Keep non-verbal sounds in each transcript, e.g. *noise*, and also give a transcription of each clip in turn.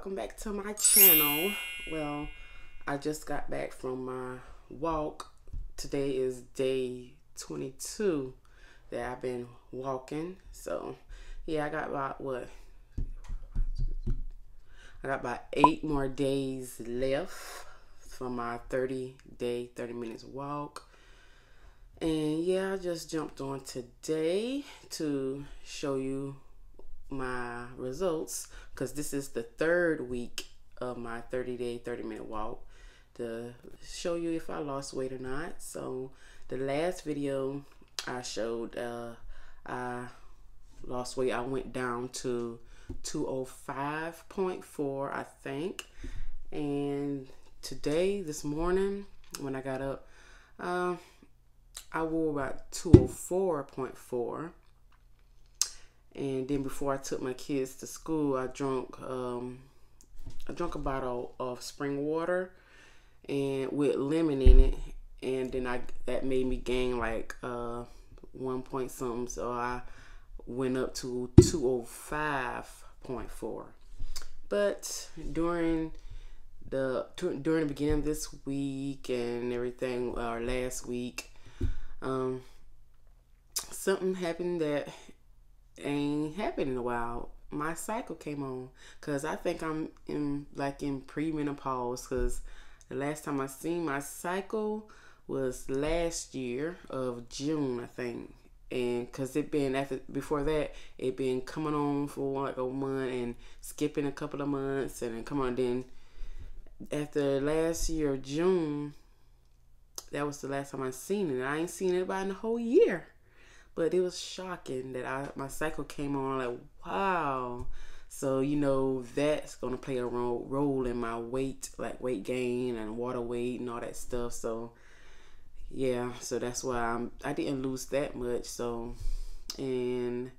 welcome back to my channel. Well, I just got back from my walk. Today is day 22 that I've been walking. So, yeah, I got about what? I got about eight more days left for my 30 day, 30 minutes walk. And yeah, I just jumped on today to show you my results because this is the third week of my 30 day 30 minute walk to show you if I lost weight or not. So the last video I showed uh, I lost weight. I went down to 205.4 I think. And today this morning when I got up uh, I wore about 204.4 and then before I took my kids to school, I drank um, I drank a bottle of spring water and with lemon in it, and then I that made me gain like uh, one point something. So I went up to two oh five point four. But during the during the beginning of this week and everything, or last week, um, something happened that ain't happened in a while. My cycle came on because I think I'm in like in premenopause because the last time I seen my cycle was last year of June, I think. And cause it been after before that, it been coming on for like a month and skipping a couple of months and then come on. Then after last year of June, that was the last time I seen it. I ain't seen it about in a whole year. But it was shocking that I my cycle came on like wow. So you know that's gonna play a role role in my weight, like weight gain and water weight and all that stuff. So yeah, so that's why I'm I didn't lose that much. So and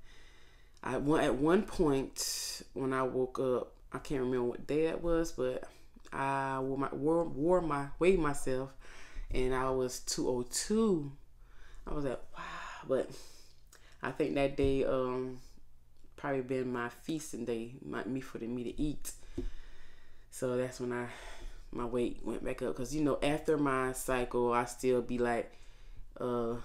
I at one point when I woke up, I can't remember what day it was, but I wore my wore, wore my weighed myself and I was 202. I was like, wow, but I think that day um probably been my feasting day, my me for the me to eat. So that's when I my weight went back up because you know after my cycle I still be like a uh,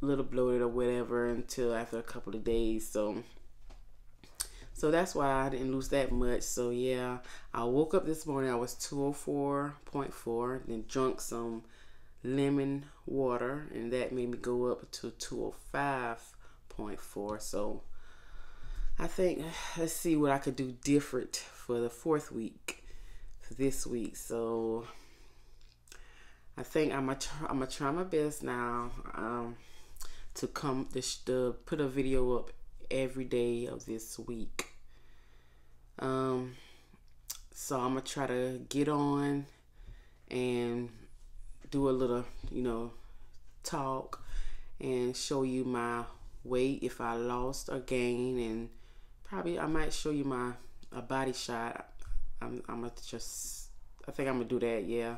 little bloated or whatever until after a couple of days. So so that's why I didn't lose that much. So yeah, I woke up this morning. I was 204.4, then drunk some lemon water, and that made me go up to 205.4. So I think *sighs* let's see what I could do different for the fourth week for this week. So I think I'm gonna try, I'm gonna try my best now um, to come to, to put a video up every day of this week. Um, so I'm gonna try to get on and do a little, you know, talk and show you my weight if I lost or gained and probably I might show you my a body shot. I'm I'm gonna just I think I'm gonna do that, yeah.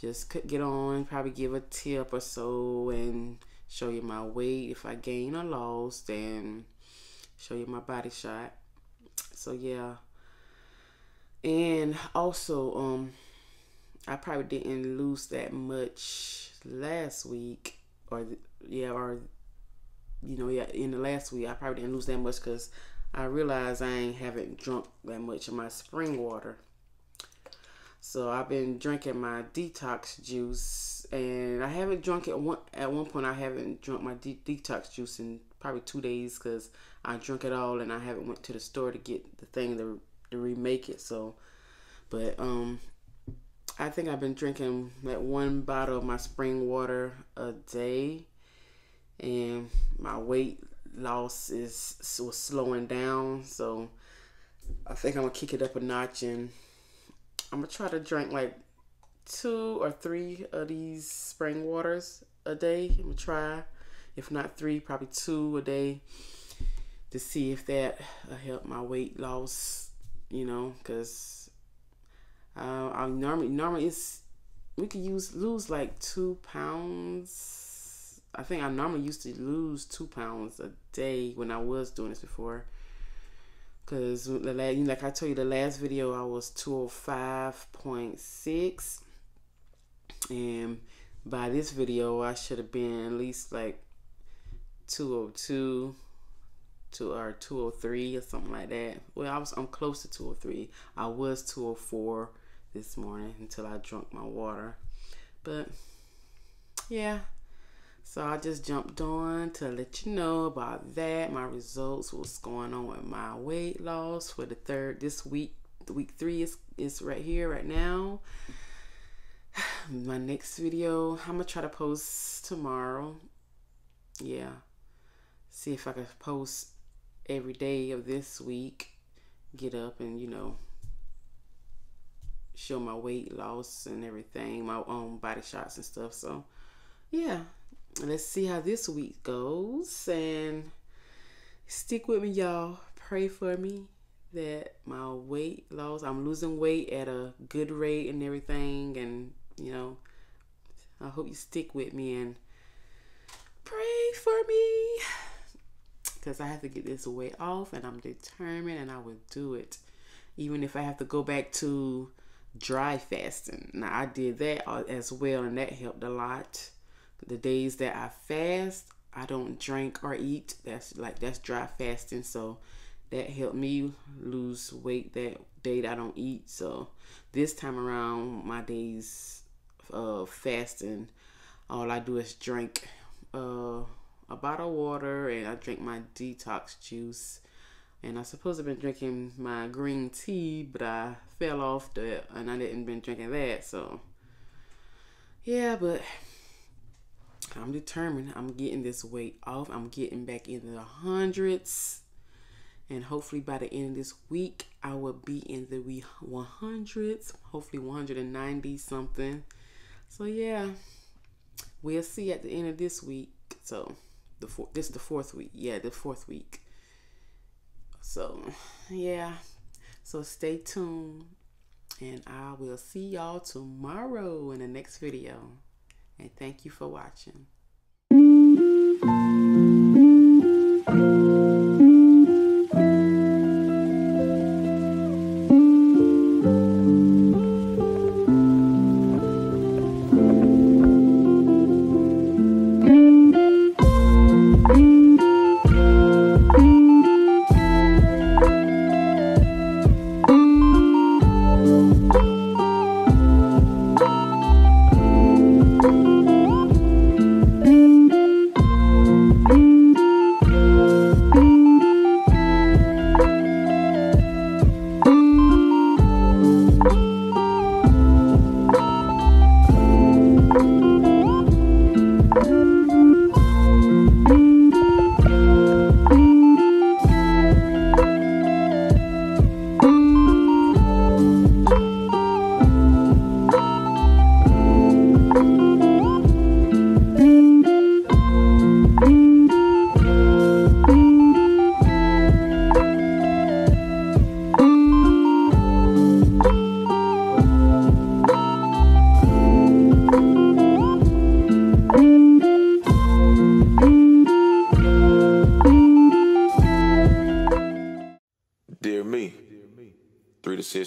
Just get on, probably give a tip or so and show you my weight if I gain or lost and show you my body shot. So yeah. And also um I probably didn't lose that much last week, or yeah, or you know, yeah, in the last week I probably didn't lose that much because I realized I ain't haven't drunk that much of my spring water. So I've been drinking my detox juice, and I haven't drunk it one at one point. I haven't drunk my de- detox juice in probably two days because I drank it all, and I haven't went to the store to get the thing to to remake it. So, but um, I think I've been drinking that one bottle of my spring water a day, and my weight loss is was slowing down. So I think I'm gonna kick it up a notch, and I'm gonna try to drink like two or three of these spring waters a day. I'm gonna try, if not three, probably two a day, to see if that help my weight loss. You know, because uh, I normally normally it's we could use lose like two pounds. I think I normally used to lose two pounds a day when I was doing this before. Cause the last, like I told you, the last video I was two hundred five point six, and by this video I should have been at least like two hundred oh two, to or two hundred three or something like that. Well, I was I'm close to two hundred three. I was two hundred four this morning until I drank my water, but yeah, so I just jumped on to let you know about that, my results, what's going on with my weight loss for the third this week. The week three is is right here, right now. *sighs* My next video, I'm gonna try to post tomorrow. Yeah. See if I can post every day of this week. Get up and, you know, show my weight loss and everything, my own body shots and stuff. So yeah, let's see how this week goes. And stick with me y'all. Pray for me that my weight loss i'm losing weight at a good rate and everything. And you know i hope you stick with me and pray for me. Because i have to get this weight off and i'm determined and i will do it. Even if i have to go back to dry fasting now i did that as well and that helped a lot the days that I fast, I don't drink or eat. That's like that's dry fasting. So that helped me lose weight that day that I don't eat. So this time around, my days of fasting, all I do is drink uh, a bottle of water and I drink my detox juice. And I suppose I've been drinking my green tea, but I fell off the and I didn't been drinking that. So yeah, but I'm determined. I'm getting this weight off. I'm getting back into the hundreds. And hopefully by the end of this week, I will be in the 100s, hopefully 190 something. So yeah, we'll see at the end of this week. So the four, this is the fourth week. Yeah, the fourth week. So yeah, so stay tuned, and I will see y'all tomorrow in the next video. And thank you for watching.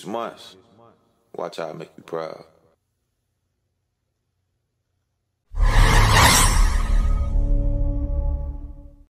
Months. Watch how I make you proud.